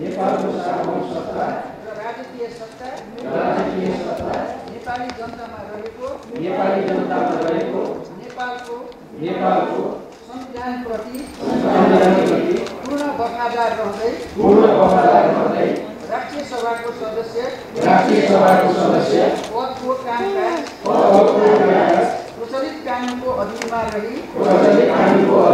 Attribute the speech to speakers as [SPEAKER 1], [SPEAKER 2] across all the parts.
[SPEAKER 1] नेपालको सार्वभौम सत्ता र राजकीय सत्ता नेपाली जनतामा रहेको नेपालको संविधानप्रति पूर्ण वफादार रहँदै राष्ट्रिय सभाको सदस्य पदको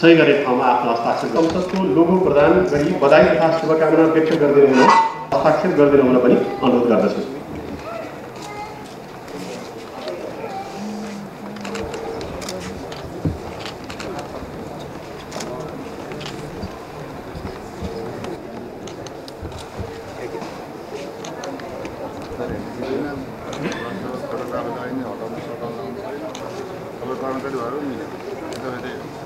[SPEAKER 2] सही गरेको ठाउँमा आफ्नो हस्ताक्षर संसदको लोगो प्रदान गरी बधाई तथा शुभकामना व्यक्त गरिदिनु हुन हस्ताक्षर गरिदिनु हुन पनि अनुरोध गर्दछु।
[SPEAKER 3] तपाईँले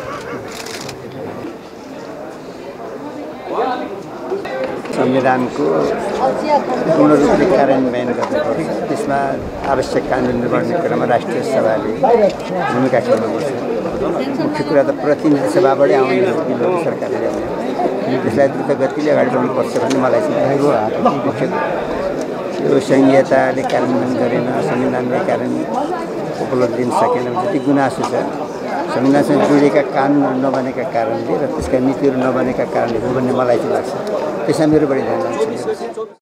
[SPEAKER 4] संविधानको पूर्ण रूपले कार्यान्वयन गर्नुपर्छ त्यसमा आवश्यक कानुन निर्माण क्रममा राष्ट्रिय सभाले भूमिका खेल्नुपर्छ मुख्य कुरा त प्रतिनिधि सभाबाटै आउने बिलहरू सरकारले ल्याउने त्यसलाई द्रुत गतिले अगाडि बढ्नुपर्छ भन्ने मलाई चाहिँ मुख्य यो सङ्घीयताले कार्यान्वयन गरेन संविधानले कार्यान्वयन उपलब्धि दिन सकेन जति गुनासो छ संविधानसँग जोडिएका कानुनहरू नबनेका कारणले र त्यसका नीतिहरू नबनेका कारणले हो भन्ने मलाई चाहिँ लाग्छ। त्यसमा मेरो बढी ध्यान